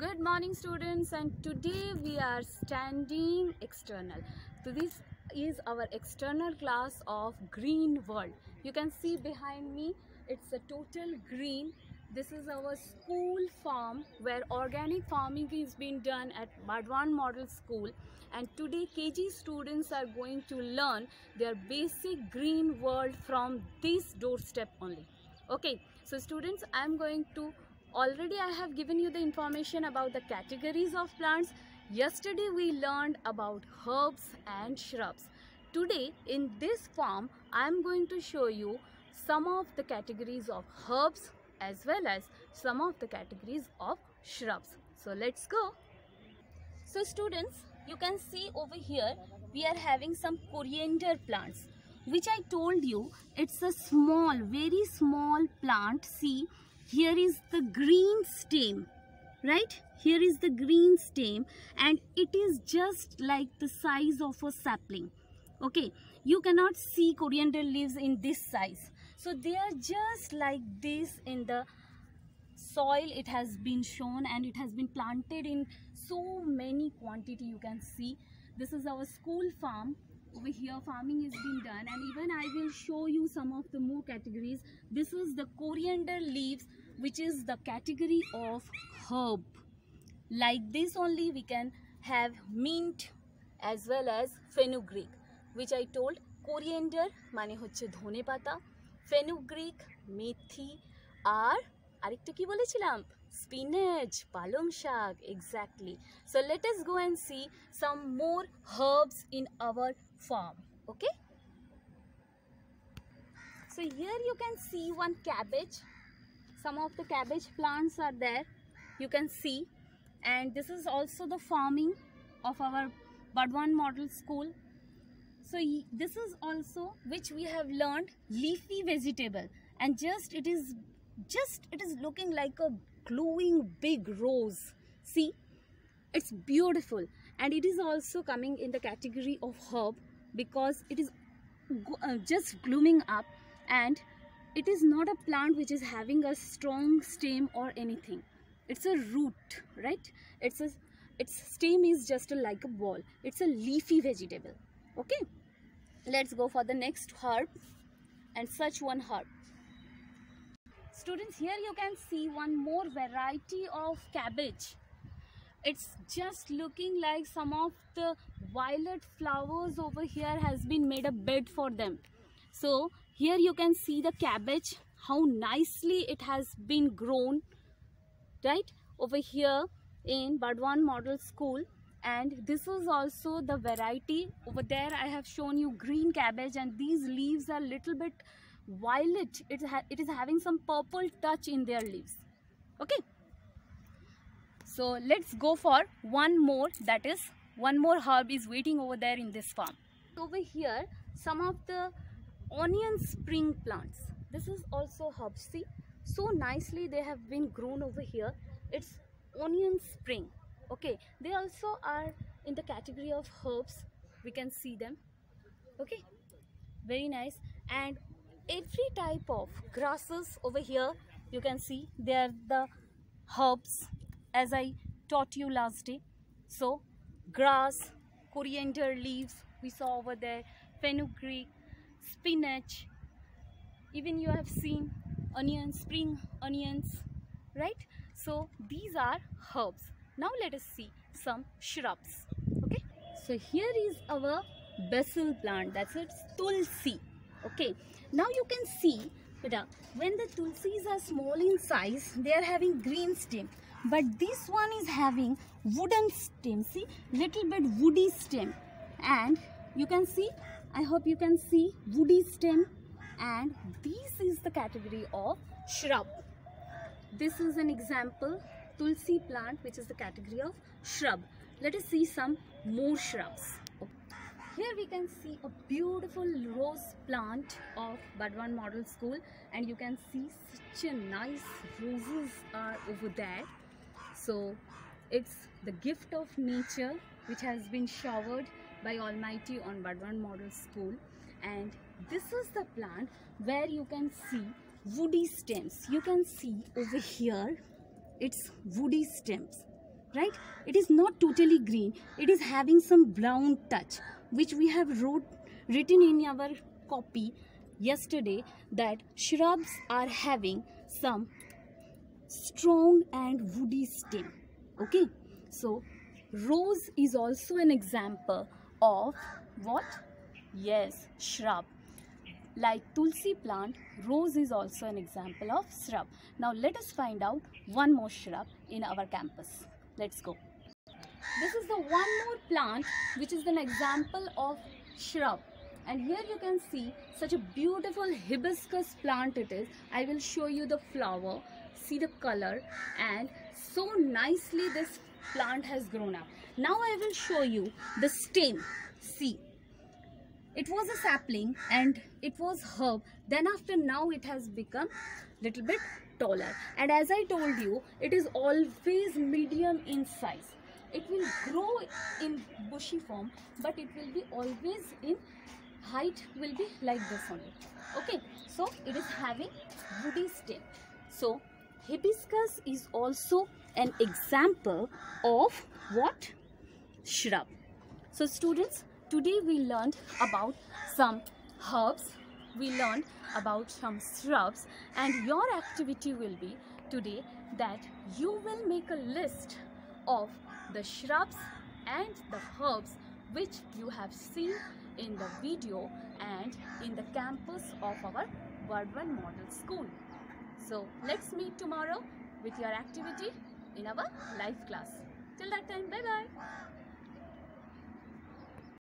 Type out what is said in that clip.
Good morning students and today we are standing external. So this is our external class of green world. You can see behind me it's a total green. This is our school farm where organic farming is being done at Burdwan Model School and today KG students are going to learn their basic green world from this doorstep only. Okay, so students I am going to already I have given you the information about the categories of plants. Yesterday we learned about herbs and shrubs. Today in this farm I am going to show you some of the categories of herbs as well as some of the categories of shrubs. So let's go. So students you can see over here we are having some coriander plants which I told you it's a small very small plant see here is the green stem right? Here is the green stem and it is just like the size of a sapling okay? You cannot see coriander leaves in this size. So they are just like this in the soil it has been shown and it has been planted in so many quantity you can see. This is our school farm over here farming is being done and even I will show you some of the more categories this is the coriander leaves which is the category of herb like this only we can have mint as well as fenugreek which I told coriander মানে হচ্ছে ধনে পাতা fenugreek মেথি আর আরেকটা কি বলেছিলাম spinach পালং শাক exactly so let us go and see some more herbs in our farm okay? So here you can see one cabbage. Some of the cabbage plants are there you can see. And this is also the farming of our Burdwan model school. So this is also which we have learned leafy vegetable. And just it is just it is looking like a glowing big rose. See? It's beautiful. And it is also coming in the category of herb because it is uh, just blooming up and it is not a plant which is having a strong stem or anything. It's a root right? It's a its stem is just a, like a ball. It's a leafy vegetable okay? Let's go for the next herb and such one herb. Students here you can see one more variety of cabbage it's just looking like some of the violet flowers over here has been made a bed for them. So here you can see the cabbage how nicely it has been grown right? Over here in Burdwan Model School. And this is also the variety. Over there I have shown you green cabbage and these leaves are little bit violet. It, it is having some purple touch in their leaves. Okay so let's go for one more that is one more herb is waiting over there in this farm. Over here some of the onion spring plants. This is also herb see so nicely they have been grown over here. It's onion spring. Okay they also are in the category of herbs. We can see them. Okay very nice. And every type of grasses over here you can see they are the herbs as i taught you last day. So grass coriander leaves we saw over there fenugreek spinach. Even you have seen onions spring onions right? So these are herbs. Now let us see some shrubs okay? So here is our basil plant. That's it tulsi okay? Now you can see when the tulsis are small in size they are having green stem but this one is having wooden stem see little bit woody stem and you can see I hope you can see woody stem and this is the category of shrub. This is an example tulsi plant which is the category of shrub. Let us see some more shrubs. Here we can see a beautiful rose plant of Burdwan Model School and you can see such a nice roses are over there. So it's the gift of nature which has been showered by Almighty on Burdwan Model School and this is the plant where you can see woody stems. You can see over here it's woody stems. right it is not totally green it is having some brown touch which we have wrote written in our copy yesterday that shrubs are having some strong and woody stem okay? So rose is also an example of what? Yes shrub. Like tulsi plant rose is also an example of shrub. Now let us find out one more shrub in our campus. Let's go. This is the one more plant which is an example of shrub. And here you can see such a beautiful hibiscus plant it is. I will show you the flower see the color and so nicely this plant has grown up. Now i will show you the stem. See it was a sapling and it was herb. Then after now it has become little bit taller. And as i told you it is always medium in size. It will grow in bushy form but it will be always in height will be like this only. Okay so it is having woody stem. So hibiscus is also an example of what? Shrub. So students today we learned about some herbs. We learned about some shrubs. And your activity will be today that you will make a list of the shrubs and the herbs which you have seen in the video and in the campus of our Vardhan Model School. So let's meet tomorrow with your activity in our live class. Till that time, bye-bye.